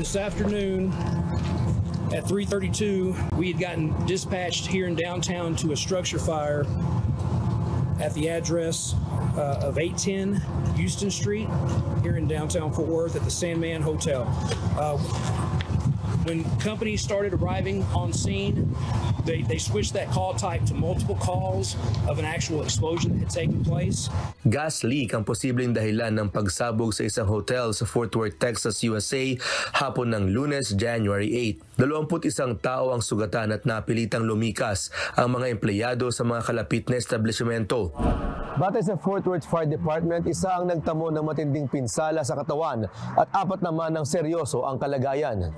this afternoon at 3:32, we had gotten dispatched here in downtown to a structure fire at the address uh, of 810 Houston Street here in downtown Fort Worth at the Sandman Hotel. Uh, when companies started arriving on scene, they, they switched that call type to multiple calls of an actual explosion that had taken place. Gas leak ang posibleng dahilan ng pagsabog sa isang hotel sa Fort Worth, Texas, USA hapon ng lunes, January 8. 21 tao ang sugatan at napilitang lumikas ang mga empleyado sa mga kalapit na establishmento. Batay sa Fort Worth Fire Department, isa ang nagtamo ng matinding pinsala sa katawan at apat naman ang seryoso ang kalagayan.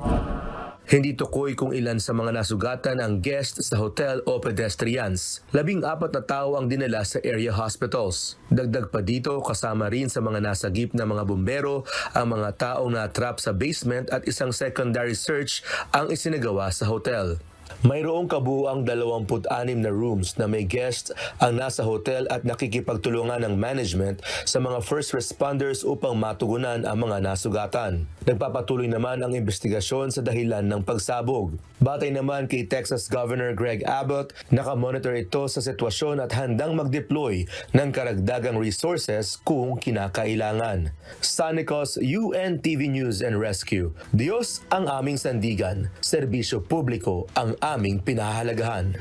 Hindi tukoy kung ilan sa mga nasugatan ang guest sa hotel o pedestrians. Labing apat na tao ang dinala sa area hospitals. Dagdag pa dito kasama rin sa mga nasagip na mga bumbero ang mga taong na-trap sa basement at isang secondary search ang isinagawa sa hotel. Mayroong kabuang 26 na rooms na may guests ang nasa hotel at nakikipagtulungan ng management sa mga first responders upang matugunan ang mga nasugatan. Nagpapatuloy naman ang investigasyon sa dahilan ng pagsabog. Batay naman kay Texas Governor Greg Abbott, nakamonitor ito sa sitwasyon at handang mag-deploy ng karagdagang resources kung kinakailangan. Sanicos UNTV News and Rescue. Diyos ang aming sandigan, serbisyo publiko ang aming pinahahalagahan.